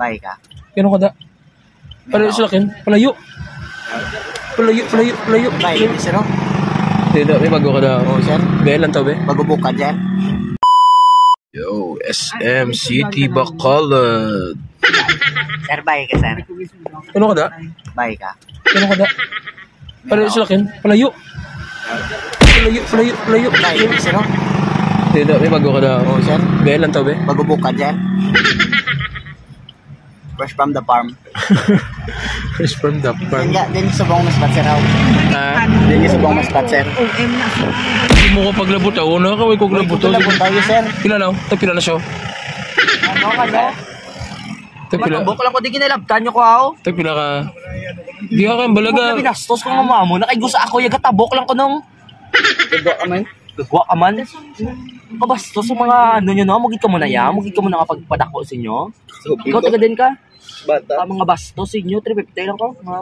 Bay ka. Kano ka da? Palayo sila kin? Palayo. Palayo, palayo, palayo. Bay, sir. oh. Hindi da, may bago ka da. Oh, sir. Be, lang to be. Bagubok ka dyan. Yo, SM City Bacolod. Sir, bay ka, sir. Kano ka da? Bay ka. Kano ka da? Palayo sila kin? Palayo. Palayo, palayo, palayo. Bay, sir. oh. Da, may bago ka da. Oh, sir. Be, lang to be. Bagubok ka dyan. Fresh from the farm. Fresh from the farm. ya, din sa buong maspat, sir. oh. Ha? Din sa buong maspat, sir. Hindi mo ko paglabot ako. Una ka, may kong labot. Ito lang po tayo, sir. Pila na? Ito pila na siya. Ano ka, sir? Ito pila. Matubok lang ko di kinalabtan nyo ko, ako. Ito pila ka. Di ka Huwag balaga. na binastos ko nga mamo. Nakigusa ako, yaga tabok lang ko nung. Gagwa ka man? Gagwa ka man? Kabastos sa mga ano nyo no? Mugid ka muna ya? Mugid ka muna nga pagpadako sa inyo? Ikaw taga din ka? Bata. Ah, mga bastos sa inyo, 350 lang ko. Mga